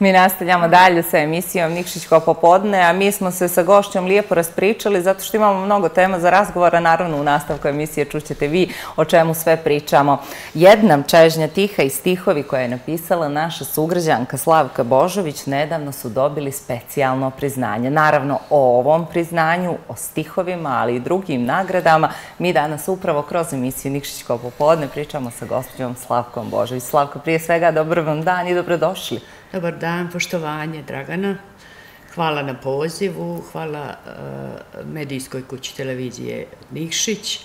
Mi nastavljamo dalje sa emisijom Nikšićko popodne, a mi smo se sa gošćom lijepo raspričali zato što imamo mnogo tema za razgovora. Naravno, u nastavku emisije čućete vi o čemu sve pričamo. Jednam čežnja tiha i stihovi koje je napisala naša sugrađanka Slavka Božović nedavno su dobili specijalno priznanje. Naravno, o ovom priznanju, o stihovima, ali i drugim nagradama, mi danas upravo kroz emisiju Nikšićko popodne pričamo sa gospođom Slavkom Božović. Slavko, prije svega, dobro vam dan i dobrodošli. Dobar dan, poštovanje Dragana. Hvala na pozivu, hvala e, medijskoj kući televizije Nikšić,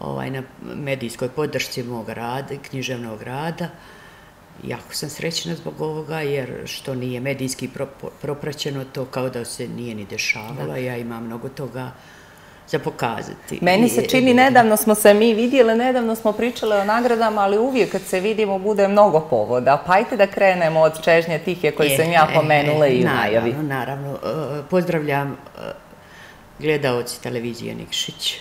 ovaj, na medijskoj podršci mog rada, književnog rada. Jako sam srećna zbog ovoga, jer što nije medijski propraćeno, to kao da se nije ni dešavalo. Ja imam mnogo toga za pokazati. Meni se čini, nedavno smo se mi vidjeli, nedavno smo pričali o nagradama, ali uvijek kad se vidimo bude mnogo povoda. Pa ajte da krenemo od čežnje tihje koje sam ja pomenula i u najavi. Naravno, naravno. E, pozdravljam e, gledalci televizije Nikšić.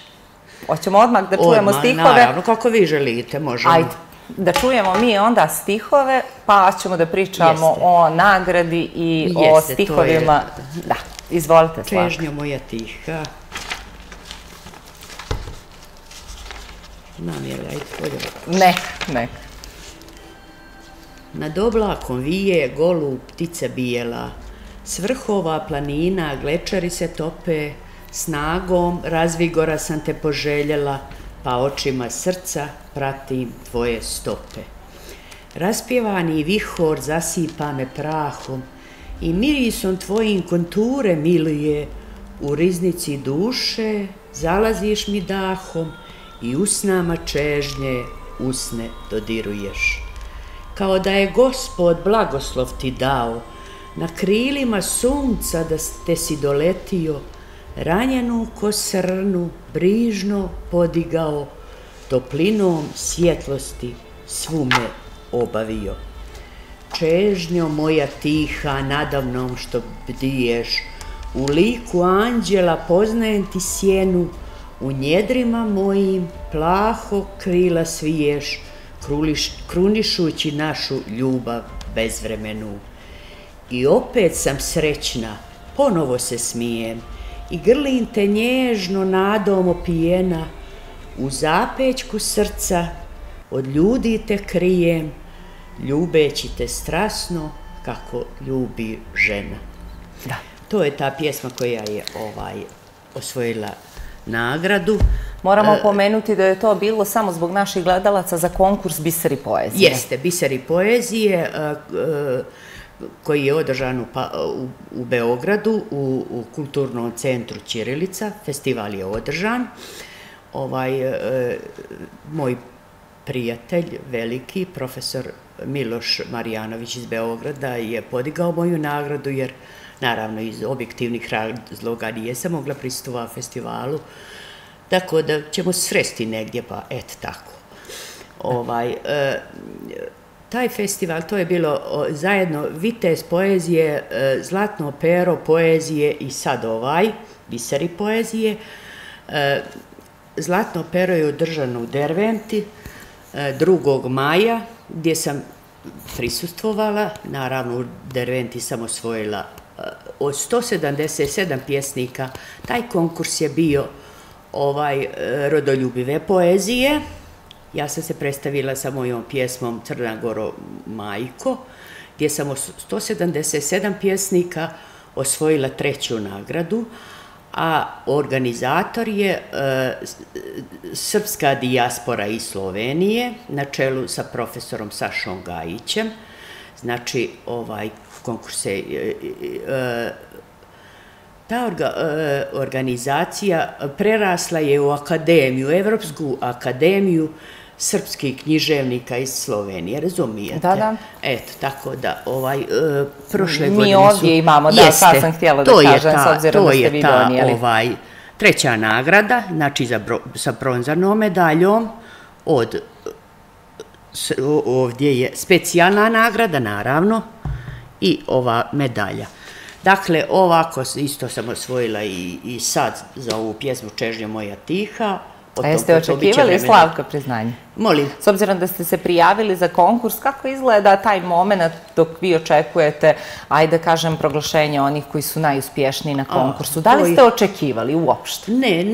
Hoćemo odmah da čujemo stihove. Naravno, kako vi želite, možemo. Ajde da čujemo mi onda stihove, pa ćemo da pričamo o nagradi i o stihovima. Da, izvolite, Slavka. Čežnjo moja tiha. Namjeli, ajde, pođemo. Ne, ne. Nad oblakom vije golu ptice bijela, svrhova planina, glečari se tope, snagom razvigora sam te poželjela, pa očima srca pratim tvoje stope. Raspjevani vihor zasipa me prahom i mirisom tvojim konture miluje, u riznici duše zalaziš mi dahom, i usnama čežnje usne dodiruješ. Kao da je gospod blagoslov ti dao, na krilima sunca da te si doletio, ranjenu ko srnu brižno podigao, toplinom svjetlosti svu me obavio. Čežnjo moja tiha nadavnom što bdiješ, u liku anđela poznajem ti sjenu, U njedrima mojim plaho krila sviješ, kruliš, krunišući našu ljubav bezvremenu. I opet sam srećna, ponovo se smijem, i grlim te nježno nadom opijena, u zapećku srca od ljudi te krijem, ljubeći te strasno kako ljubi žena. Da. To je ta pjesma koja je ovaj osvojila nagradu. Moramo e, pomenuti da je to bilo samo zbog naših gledalaca za konkurs Biseri poezije. Jeste, Biseri poezije e, e, koji je održan pa, u Beogradu u Kulturnom centru Ćirilica. Festival je održan. Ovaj, moj prijatelj, veliki, profesor Miloš Marijanović iz Beograda je podigao moju nagradu jer naravno iz objektivnih razloga nije se mogla pristupova festivalu, tako da ćemo sresti negdje, pa et tako. Ovaj, e, taj festival, to je bilo zajedno Vitez poezije, e, Zlatno pero poezije i sad ovaj, Biseri poezije. E, Zlatno pero je održano u Derventi e, 2. maja, gdje sam prisustvovala, naravno u Derventi sam osvojila Eh, od 177 pjesnika, taj konkurs je bio ovaj eh, rodoljubive poezije. Ja sam se predstavila sa mojom pjesmom Crna Goro Majko, gdje sam od 177 pjesnika osvojila treću nagradu, a organizator je e, Srpska dijaspora iz Slovenije na čelu sa profesorom Sašom Gajićem. Znači, ovaj konkurse. E, e, ta orga, e, organizacija prerasla je u akademiju, Evropsku akademiju srpskih književnika iz Slovenije, razumijete? Da, da. Eto, tako da, ovaj, prošle Mi godine su... Mi ovdje imamo, da, sad sam htjela da kažem, s obzirom da ste vi donijeli. Ovaj, treća nagrada, znači za bro, sa bronzanom medaljom od ovdje je specijalna nagrada, naravno, i ova medalja. Dakle, ovako isto sam osvojila i, i sad za ovu pjesmu Čežnja moja tiha, A jeste očekivali Slavka priznanje? Molim. S obzirom da ste se prijavili za konkurs, kako izgleda taj moment dok vi očekujete, ajde kažem, proglašenje onih koji su najuspješniji na konkursu? Da li ste očekivali uopšte? Ne,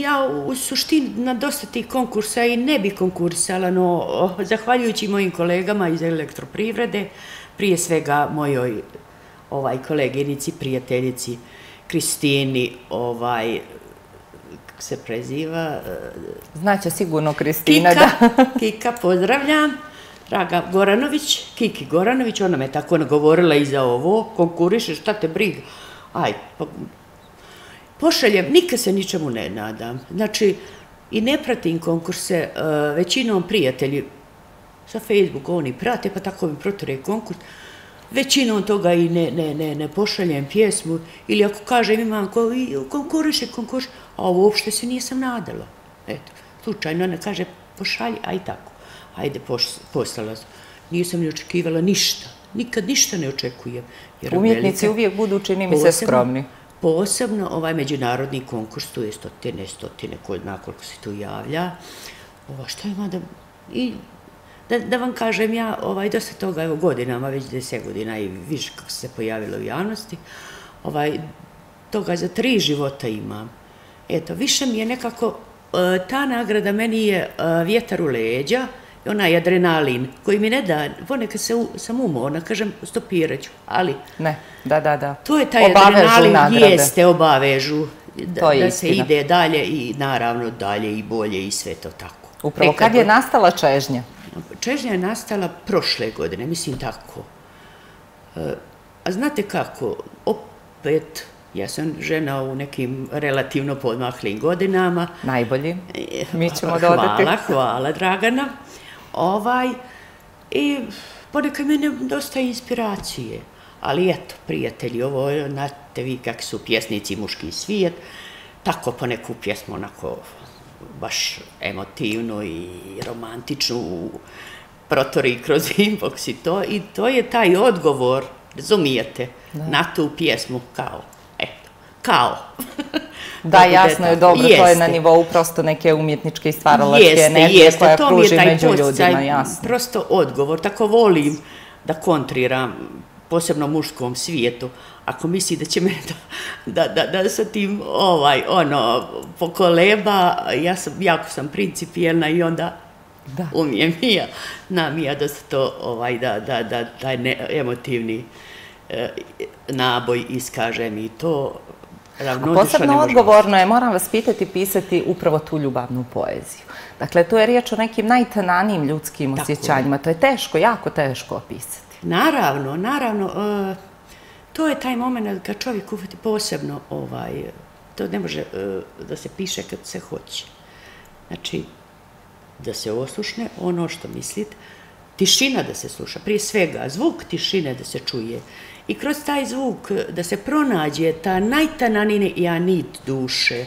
ja u suštini na dosta tih konkursa i ne bi konkursala, no zahvaljujući mojim kolegama iz elektroprivrede, prije svega mojoj ovaj koleginici, prijateljici Kristini, ovaj, se preziva... Znaće sigurno Kristina, da. Kika, pozdravljam. Draga Goranović, Kiki Goranović, ona me tako nagovorila i za ovo, konkuriše, šta te briga? Aj, pa, pošaljem, nikad se ničemu ne nadam. Znači, i ne pratim konkurse, e, većinom prijatelji sa Facebooku, oni prate, pa tako mi protore konkurs, većinom toga i ne, ne, ne, ne pošaljem pjesmu, ili ako kažem imam ko, konkuriše, konkuriše, a uopšte se nisam nadala. Eto, slučajno ona kaže, pošalji, aj tako. Ajde, poslala sam. Nisam ni očekivala ništa. Nikad ništa ne očekujem. Jer Umjetnici uvijek budu, čini mi se, skromni. Posebno ovaj međunarodni konkurs, tu je stotine, stotine, ko zna koliko se tu javlja. Ovo, što ima da... I da, da vam kažem ja, ovaj, dosta toga, evo godinama, već deset godina i više kako se pojavilo u javnosti, ovaj, toga za tri života imam. Eto, više mi je nekako, e, ta nagrada meni je e, vjetar u leđa, onaj adrenalin koji mi ne da, ponekad se sam umorna, kažem, stopirat ću, ali... Ne, da, da, da. To je taj obavežu adrenalin, nagrade. jeste, obavežu, da, to da se ide dalje i naravno dalje i bolje i sve to tako. Upravo, Nekad kad je nastala čežnja? Čežnja je nastala prošle godine, mislim tako. E, a znate kako, opet, ja sam žena u nekim relativno podmahlim godinama. Najbolji, e, mi ćemo dodati. Hvala, hvala Dragana. Ovaj, I ponekad mene dosta inspiracije. Ali eto, prijatelji, ovo, znate vi kak su pjesnici muški svijet, tako po neku pjesmu onako baš emotivno i romantično u protori kroz inbox i to. I to je taj odgovor, razumijete, da. na tu pjesmu kao, eto, kao. Da, jasno je dobro, jeste. to je na nivou prosto neke umjetničke i stvaralačke energije jeste. koja to pruži među ljudima, jasno. Prosto odgovor, tako volim da kontriram, posebno muškom svijetu, ako misli da će me da, da, da, da sa tim ovaj, ono, pokoleba, ja sam, jako sam principijelna i onda da. umijem i ja, nam ja da se to, ovaj, da, da, da, taj ne, emotivni eh, naboj iskažem i to A posebno odgovorno je, moram vas pitati, pisati upravo tu ljubavnu poeziju. Dakle, to je riječ o nekim najtananijim ljudskim osjećanjima. To je teško, jako teško opisati. Naravno, naravno. Uh, to je taj moment kad čovjek uvati posebno, ovaj, to ne može uh, da se piše kad se hoće. Znači, da se oslušne ono što mislite, tišina da se sluša, prije svega, zvuk tišine da se čuje. I kroz taj zvuk e, da se pronađe ta najtananija nit duše,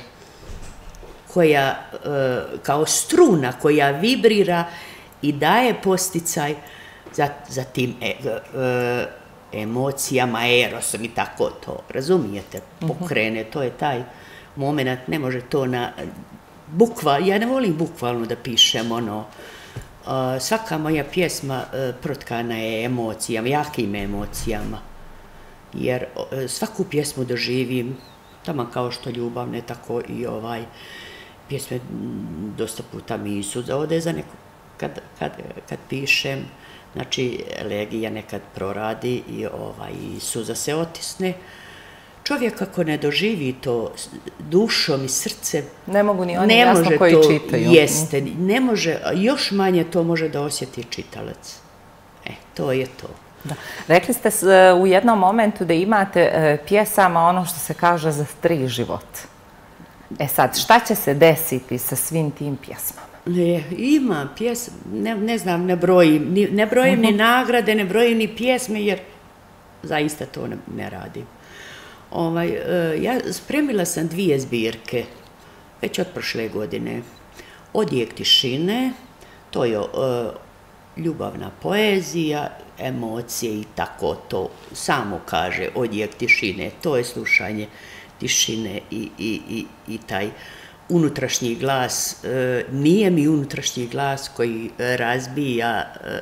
koja uh, kao struna koja vibrira i daje posticaj za, za tim e, e, emocijama, erosom i tako to, razumijete, mhm. pokrene, to je taj moment, ne može to na bukva, ja ne volim bukvalno da pišem ono, uh, svaka moja pjesma uh, protkana je emocijama, jakim emocijama, jer uh, svaku pjesmu doživim, tamo kao što ljubavne, tako i ovaj, pjesme dosta puta mi su za ode za neko, kad, kad, kad pišem, znači legija nekad proradi i ovaj suza se otisne. Čovjek ako ne doživi to dušom i srcem, ne mogu ni oni jasno koji to čitaju. Jeste, ne može, još manje to može da osjeti čitalac. E, to je to. Da. Rekli ste u jednom momentu da imate e, pjesama ono što se kaže za tri života. E sad, šta će se desiti sa svim tim pjesmama? Ne, ima pjesme, ne, ne znam, ne brojim, ni, ne brojim ni mhm. nagrade, ne brojim ni pjesme, jer zaista to ne, ne radim. Ovaj, uh, ja spremila sam dvije zbirke, već od prošle godine. Odijek tišine, to je uh, ljubavna poezija, emocije i tako to samo kaže odijek tišine, to je slušanje tišine i, i, i, i taj unutrašnji glas, e, nije mi unutrašnji glas koji razbija, e,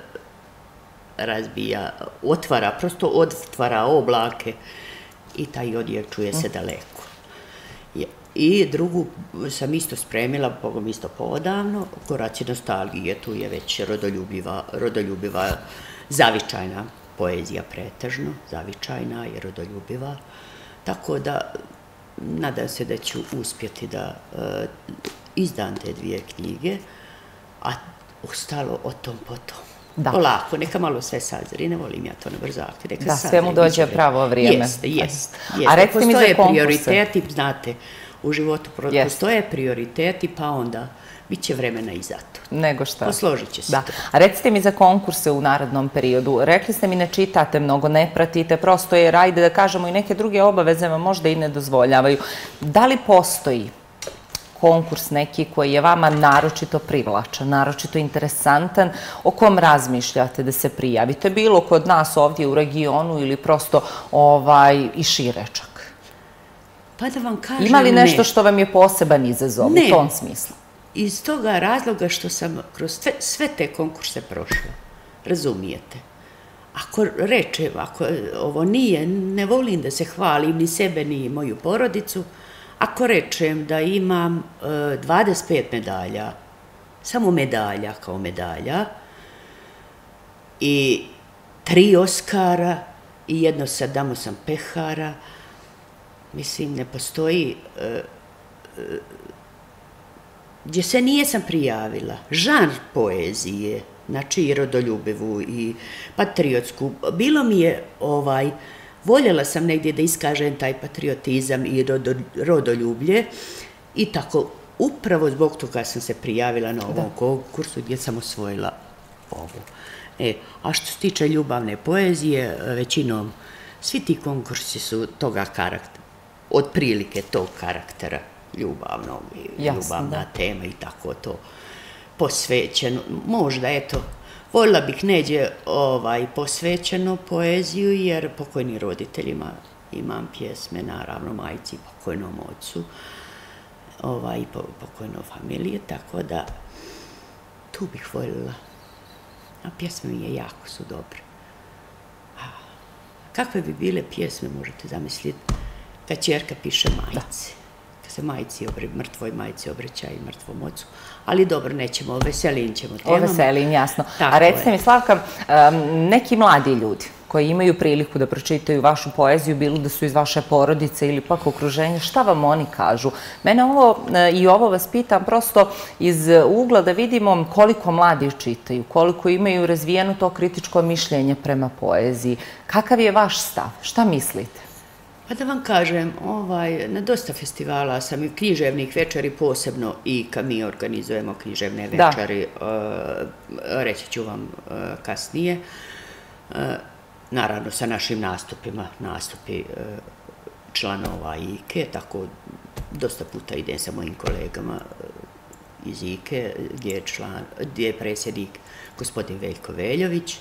razbija, otvara, prosto otvara oblake i taj odjek čuje se daleko. I drugu sam isto spremila, pogom isto povodavno, koraci nostalgije, tu je već rodoljubiva, rodoljubiva zavičajna poezija pretežno, zavičajna i rodoljubiva. Tako da nadam se da ću uspjeti da uh, izdam te dvije knjige, a ostalo o tom potom. Da. Polako, neka malo sve sazri, ne volim ja to na brzake. Neka da, sve mu dođe pravo vrijeme. Jeste, jeste. A recite mi za konkurse. prioriteti, znate, u životu postoje prioriteti, pa onda bit će vremena i za to. Nego šta? Posložit će se da. A recite mi za konkurse u narodnom periodu. Rekli ste mi ne čitate mnogo, ne pratite, prosto je rajde da kažemo i neke druge obaveze vam možda i ne dozvoljavaju. Da li postoji konkurs neki koji je vama naročito privlačan, naročito interesantan, o kom razmišljate da se prijavite, bilo kod nas ovdje u regionu ili prosto ovaj, i širečak? Pa da vam kažem, Ima li nešto što vam je poseban izazov u tom smislu? Iz toga razloga što sam kroz sve, sve te konkurse prošla. Razumijete? Ako rečem, ako ovo nije, ne volim da se hvalim ni sebe, ni moju porodicu, ako rečem da imam e, 25 medalja, samo medalja kao medalja, i tri Oskara, i jedno sa Damosom Pehara, mislim, ne postoji e, e gdje se nijesam prijavila, žan poezije, znači i rodoljubivu i patriotsku, bilo mi je ovaj, voljela sam negdje da iskažem taj patriotizam i rodoljublje i tako, upravo zbog toga sam se prijavila na ovom konkursu gdje sam osvojila ovu. E, a što se tiče ljubavne poezije, većinom svi ti konkursi su toga karaktera, od prilike tog karaktera ljubavnog i ljubavna tema i tako to posvećeno. Možda, eto, voljela bih neđe ovaj, posvećeno poeziju, jer pokojni roditeljima imam pjesme, naravno, majci, pokojnom ocu, ovaj, po, pokojno familije, tako da tu bih voljela. A pjesme mi je jako su dobre. A, kakve bi bile pjesme, možete zamisliti, kad čerka piše majice. Da se obre, mrtvoj majici obreća i mrtvom ocu. Ali dobro, nećemo, veselin ćemo temama. O veselin, jasno. A recite mi, Slavka, neki mladi ljudi koji imaju priliku da pročitaju vašu poeziju, bilo da su iz vaše porodice ili pak okruženja, šta vam oni kažu? Mene ovo e, i ovo vas pitam prosto iz ugla da vidimo koliko mladi čitaju, koliko imaju razvijeno to kritičko mišljenje prema poeziji. Kakav je vaš stav? Šta mislite? Pa da vam kažem, ovaj, na dosta festivala sam i književnih večeri posebno i kad mi organizujemo književne večeri, uh, reći ću vam uh, kasnije, uh, naravno sa našim nastupima, nastupi uh, članova IKE, tako dosta puta idem sa mojim kolegama uh, iz IKE, gdje je, član, gdje je predsjednik gospodin Veljko Veljović,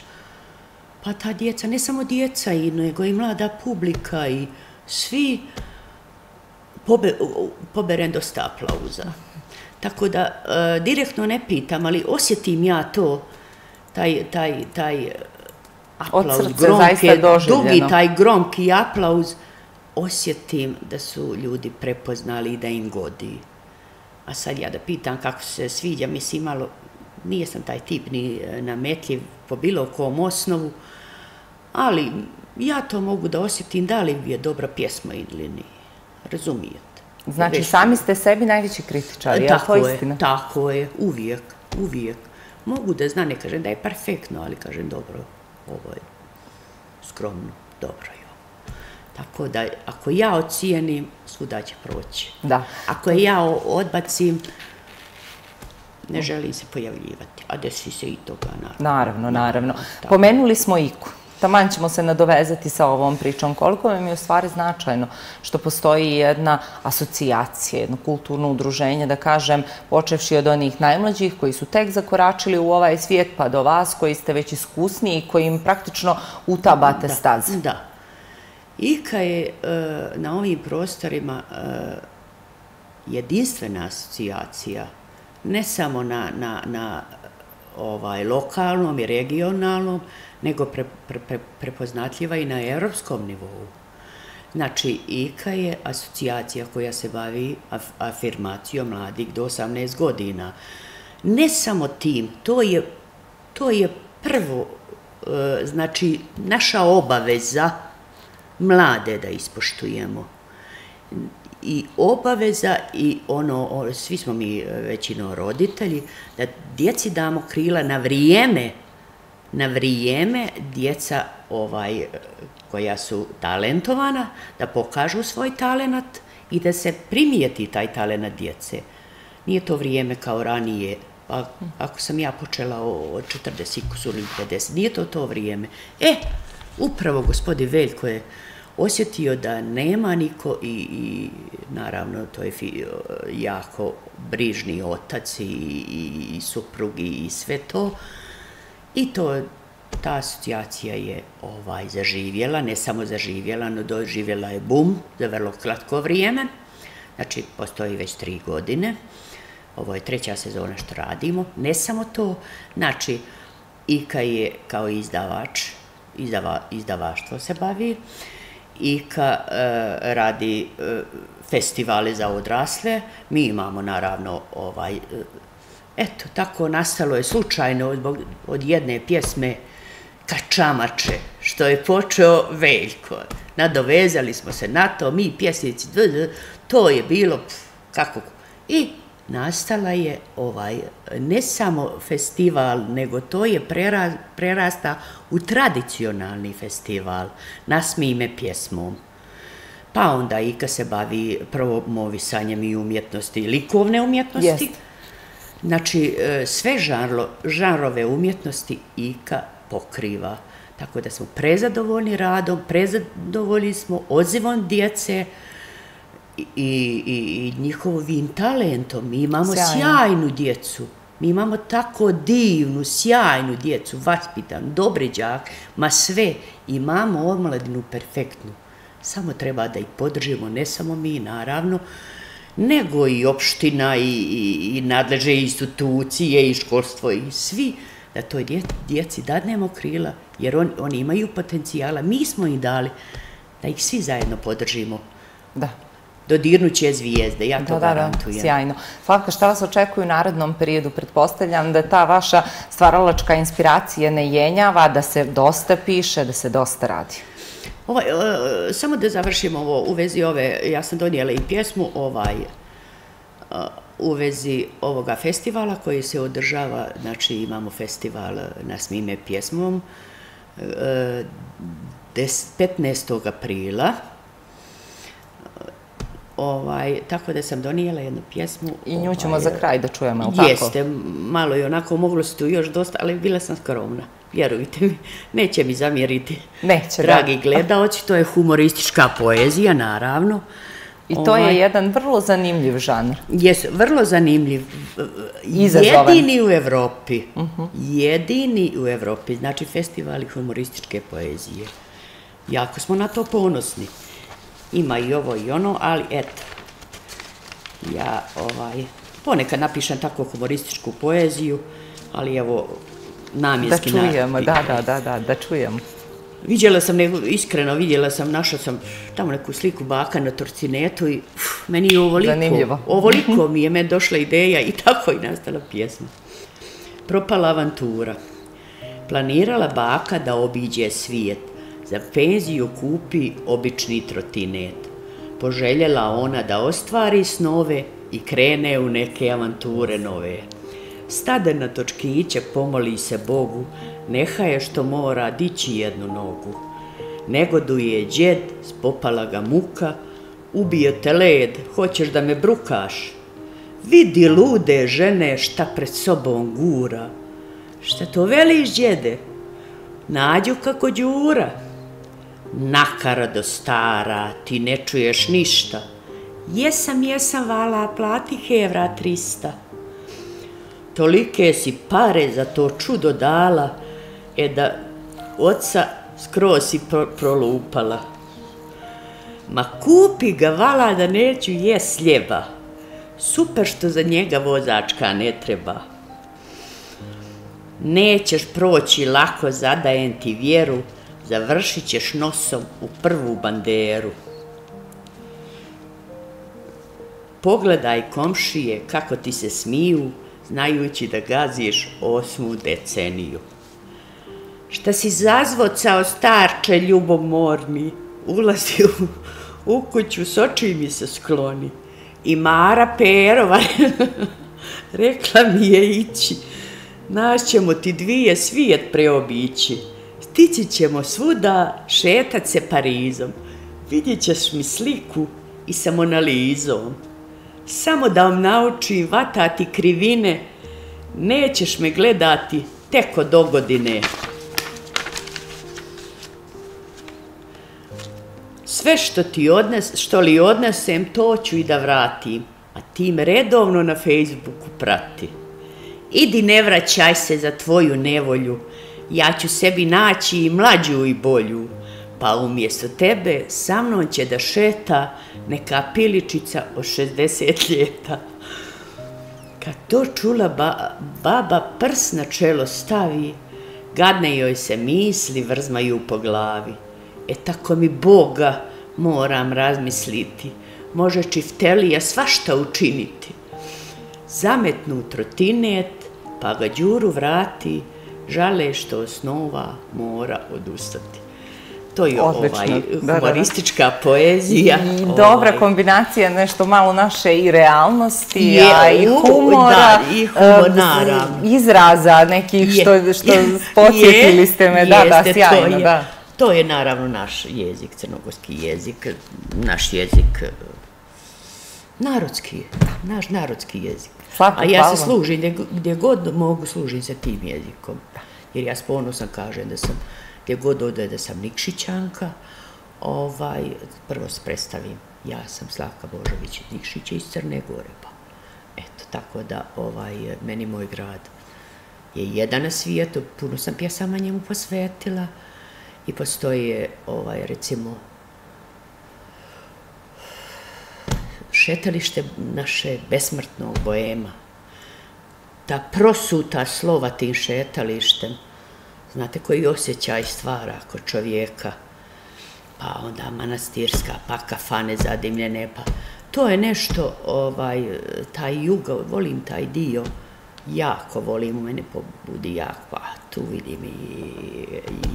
pa ta djeca, ne samo djeca, nego i mlada publika i svi pobe, poberem dosta aplauza. Tako da, e, direktno ne pitam, ali osjetim ja to, taj, taj, taj aplauz, gromki, dugi taj gromki aplauz, osjetim da su ljudi prepoznali i da im godi. A sad ja da pitam kako se sviđa, mislim malo, nije sam taj tip ni e, nametljiv po bilo kom osnovu, ali ja to mogu da osjetim da li je dobra pjesma ili nije. Razumijete? Znači, sami ste sebi najveći kritičar, je to istina? Tako je, uvijek, uvijek. Mogu da zna, ne kažem da je perfektno, ali kažem dobro, ovo je skromno, dobro je. Tako da, ako ja ocijenim, svuda će proći. Da. Ako ja odbacim, ne želim se pojavljivati, a desi se i toga, naravno. Naravno, naravno. Pomenuli smo Iku taman ćemo se nadovezati sa ovom pričom. Koliko vam je u stvari značajno što postoji jedna asocijacija, jedno kulturno udruženje, da kažem, počevši od onih najmlađih koji su tek zakoračili u ovaj svijet, pa do vas koji ste već iskusni i koji im praktično utabate staze. Da. Ika je e, na ovim prostorima e, jedinstvena asocijacija, ne samo na, na, na ovaj, lokalnom i regionalnom, nego pre, pre, pre, prepoznatljiva i na evropskom nivou. Znači, IKA je asocijacija koja se bavi af afirmacijom mladih do 18 godina. Ne samo tim, to je, to je prvo, e, znači, naša obaveza mlade da ispoštujemo. I obaveza i ono, svi smo mi e, većino roditelji, da djeci damo krila na vrijeme, na vrijeme djeca ovaj, e, koja su talentovana, da pokažu svoj talenat i da se primijeti taj talenat djece. Nije to vrijeme kao ranije, pa ako sam ja počela od 40 ili 50, nije to to vrijeme. E, upravo gospodin Veljko je osjetio da nema niko i, i naravno to je fi, jako brižni otac i, i, i suprugi i sve to. I to ta asocijacija je ovaj zaživjela, ne samo zaživjela, no doživjela je bum za vrlo kratko vrijeme. Znači, postoji već tri godine. Ovo je treća sezona što radimo. Ne samo to, znači, IKA je kao izdavač, izdava, izdavaštvo se bavi, IKA e, radi e, festivale za odrasle, mi imamo naravno ovaj, e, eto, tako nastalo je slučajno od, od jedne pjesme kačamače, što je počeo Veljko. Nadovezali smo se na to, mi pjesnici, to je bilo, kako, i nastala je ovaj, ne samo festival, nego to je prera, prerasta u tradicionalni festival, nasmi me pjesmom. Pa onda Ika se bavi promovisanjem i umjetnosti, likovne umjetnosti. Jest. Znači, e, sve žanro, žanrove umjetnosti Ika pokriva. Tako da smo prezadovoljni radom, prezadovoljni smo odzivom djece i, i, i njihovim talentom. Mi imamo Sjajno. sjajnu djecu. Mi imamo tako divnu, sjajnu djecu, vaspitan, dobri džak, ma sve. Imamo omladinu perfektnu. Samo treba da ih podržimo, ne samo mi, naravno, nego i opština i, i, i nadleže institucije i školstvo i svi da toj djeci dadnemo krila, jer on, oni imaju potencijala. Mi smo im dali da ih svi zajedno podržimo. Da. Dodirnuće zvijezde, ja to da, garantujem. Da, sjajno. Slavka, šta vas očekuje u narodnom periodu? Pretpostavljam da ta vaša stvaralačka inspiracija ne jenjava, da se dosta piše, da se dosta radi. Ovaj, uh, samo da završimo ovo u vezi ove, ja sam donijela i pjesmu, ovaj, uh, u vezi ovoga festivala koji se održava, znači imamo festival na smime pjesmom 15. E, aprila. Ovaj, tako da sam donijela jednu pjesmu. I nju ćemo ovaj, za kraj da čujemo, ili tako? Jeste, malo je onako, moglo se tu još dosta, ali bila sam skromna. Vjerujte mi, neće mi zamjeriti. Neće, Dragi da. gledaoci, to je humoristička poezija, naravno. I to je ovaj. jedan vrlo zanimljiv žanr. Jes, vrlo zanimljiv. Izazovan. Jedini u Evropi. Uh Jedini u Evropi. Znači, festivali humorističke poezije. Jako smo na to ponosni. Ima i ovo i ono, ali eto. Ja, ovaj, ponekad napišem tako humorističku poeziju, ali evo, namjenski... Da čujemo, na... da, da, da, da, da čujemo. Vidjela sam, nego, iskreno vidjela sam, našla sam tamo neku sliku baka na torcinetu i uf, meni je ovoliko, Zanimljivo. ovoliko mi je me došla ideja i tako i nastala pjesma. Propala avantura. Planirala baka da obiđe svijet, za penziju kupi obični trotinet. Poželjela ona da ostvari snove i krene u neke avanture nove. Stade na točkiće, pomoli se Bogu, neha je što mora dići jednu nogu. Negoduje djed, spopala ga muka, ubio te led, hoćeš da me brukaš? Vidi lude žene šta pred sobom gura. Šta to veliš, djede? Nađu kako djura. Nakara do stara, ti ne čuješ ništa. Jesam, jesam, vala, plati hevra trista. Tolike si pare za to čudo dala, e da oca skroz si pro, prolupala. Ma kupi ga vala da neću je sljeba. Super što za njega vozačka ne treba. Nećeš proći lako, zadajem ti vjeru, završit ćeš nosom u prvu banderu. Pogledaj komšije kako ti se smiju, znajući da gaziš osmu deceniju. Šta si zazvocao starče ljubomorni, ulazi u, u kuću, s oči mi se skloni. I Mara Perova rekla mi je ići, naćemo ti dvije svijet preobići. Tići ćemo svuda šetat se Parizom. Vidjet ćeš mi sliku i sa Monalizom. Samo da vam naučim vatati krivine, nećeš me gledati teko do dogodine. Sve što ti odnes, što li odnesem, to ću i da vratim, a ti me redovno na Facebooku prati. Idi ne vraćaj se za tvoju nevolju, ja ću sebi naći i mlađu i bolju, pa umjesto tebe sa mnom će da šeta neka piličica od 60 ljeta. Kad to čula ba, baba prs na čelo stavi, gadne joj se misli vrzmaju po glavi. E tako mi Boga moram razmisliti, može čiftelija svašta učiniti. Zametnu trotinet, pa ga Đuru vrati, žale što osnova mora odustati. To je Odlično. ovaj Da, da, da. humoristička poezija. I dobra ovaj. kombinacija, nešto malo naše i realnosti, Je, a i humora. da, i humor, e, naravno. Izraza nekih što, Je, što je, podsjetili ste me, da, da, sjajno, da. To je naravno naš jezik, crnogorski jezik, naš jezik, eh, narodski, naš narodski jezik. Slavko, A ja se služim, gdje, gdje god mogu služim se tim jezikom. Jer ja s ponosom kažem da sam, gdje god ode da sam Nikšićanka, ovaj, prvo se predstavim, ja sam Slavka Božović iz Nikšića iz Crne Gore, pa. Eto, tako da ovaj, meni moj grad je jedan na svijetu, puno sam pjesama njemu posvetila i postoje, ovaj, recimo, šetalište naše besmrtnog boema, ta prosuta slova tim šetalištem, znate koji osjećaj stvara kod čovjeka, pa onda manastirska, pa kafane zadimljene, pa to je nešto, ovaj, taj jugo, volim taj dio, jako volim, u mene pobudi jako, pa tu vidim i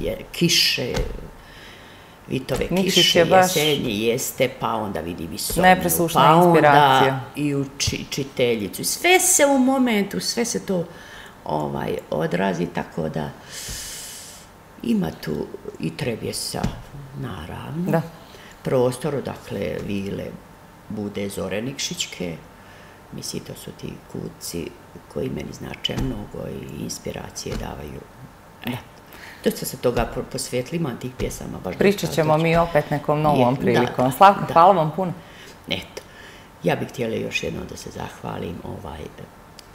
i kiše, vitove Nikšić kiše, je baš- jesenje, jeste, pa onda vidim i Sonju, Nepresušna pa onda inspiracija. i u či, čiteljicu. Sve se u momentu, sve se to ovaj odrazi, tako da ima tu i Trebjesa, naravno. Da. Prostor, odakle vile bude Zore Nikšićke, mislim, to su ti kuci koji meni znače mnogo i inspiracije davaju. E, dosta se toga po- posvetili, imam tih pjesama baš Pričat ćemo to mi opet nekom novom Je, prilikom. da, da. hvala vam puno. Eto, ja bih htjela još jednom da se zahvalim. Ovaj,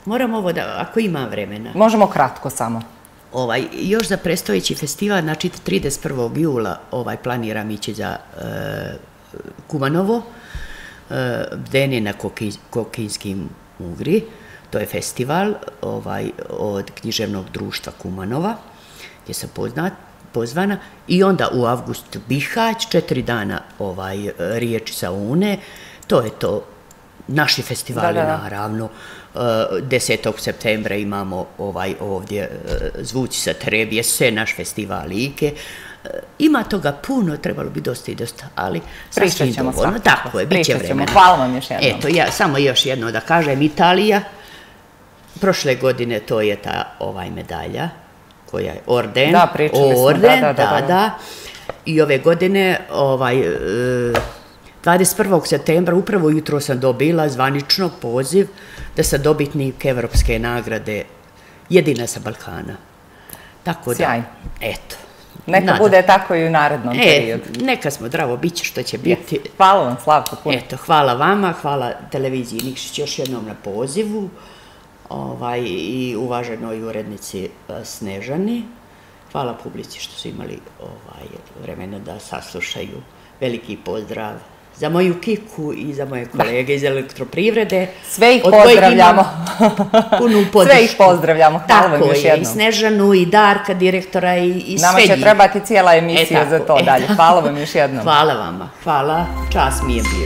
moram ovo da, ako imam vremena, Možemo kratko samo. ovaj, još za prestojeći festival, znači 31. jula ovaj, planiram ići za e, Kumanovo, e, Bdeni na Koki, Kokinskim Ugri, to je festival ovaj, od književnog društva Kumanova, gdje sam poznat, pozvana, i onda u avgustu Bihać, četiri dana ovaj, riječi sa Une, to je to naši festivali Da, da, naravno. E, 10. septembra imamo ovaj ovdje e, Zvuci sa Trebjese, naš festival Ike. E, Ima toga puno, trebalo bi dosta i dosta, ali sasvim dovoljno. Tako je, bit će vremena. Hvala vam još jednom. Eto, ja samo još jedno da kažem, Italija, prošle godine to je ta ovaj medalja, koja je orden. Da, pričali smo, orden, da, da, da, da. da. I ove godine, ovaj, e, 21. septembra, upravo jutro sam dobila zvanično poziv da sam dobitnik Evropske nagrade jedina sa Balkana. Tako da, Sjajno. eto. Neka nadam- bude tako i u narednom E, periodu. neka smo zdravo, bit će što će biti. Hvala vam, Slavko, puno. Eto, hvala vama, hvala televiziji Nikšić još jednom na pozivu ovaj, i uvaženoj urednici e, Snežani. Hvala publici što su imali ovaj, vremena da saslušaju. Veliki pozdrav za moju Kiku i za moje kolege iz elektroprivrede. Sve ih pozdravljamo. Punu podršku. Sve ih pozdravljamo. Hvala vam Tako još je, jednom. i Snežanu, i Darka, direktora, i, i Nama sve će njih. trebati cijela emisija E, za tako, to e, dalje. Hvala vam još jednom. Hvala vama, hvala, čas mi je bio.